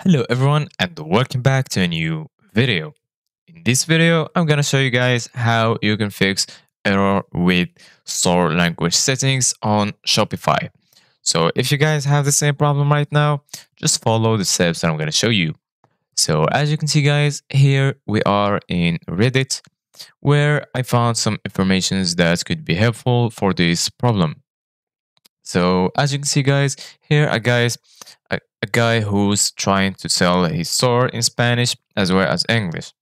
Hello everyone and welcome back to a new video. In this video, I'm gonna show you guys how you can fix error with store language settings on Shopify. So if you guys have the same problem right now, just follow the steps that I'm gonna show you. So as you can see guys, here we are in Reddit where I found some informations that could be helpful for this problem. So as you can see guys, here a guys a, a guy who's trying to sell his store in Spanish as well as English.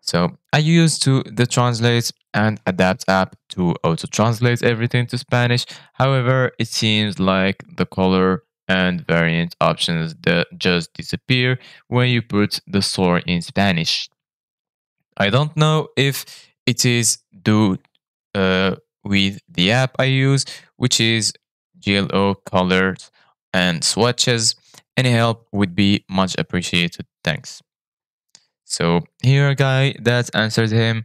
So I used to the translate and adapt app to auto translate everything to Spanish. However, it seems like the color and variant options that just disappear when you put the store in Spanish. I don't know if it is due uh, with the app I use, which is GLO Colors and swatches. Any help would be much appreciated. Thanks. So here a guy that answered him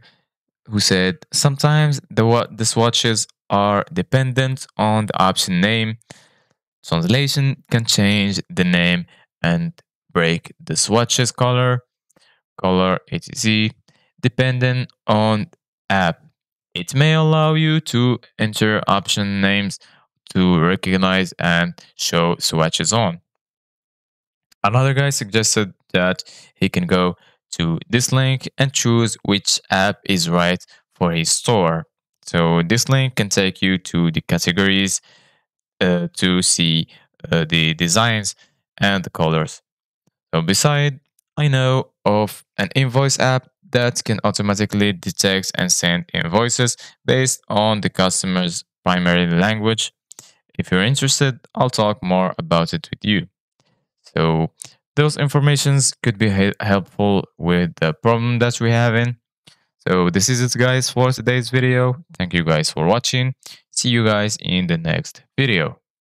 who said sometimes the what the swatches are dependent on the option name. Translation can change the name and break the swatches color, color etc. dependent on app. It may allow you to enter option names to recognize and show swatches on. Another guy suggested that he can go to this link and choose which app is right for his store. So this link can take you to the categories uh, to see uh, the designs and the colors. So beside, I know of an invoice app that can automatically detect and send invoices based on the customer's primary language if you're interested, I'll talk more about it with you. So those informations could be helpful with the problem that we're having. So this is it guys for today's video. Thank you guys for watching. See you guys in the next video.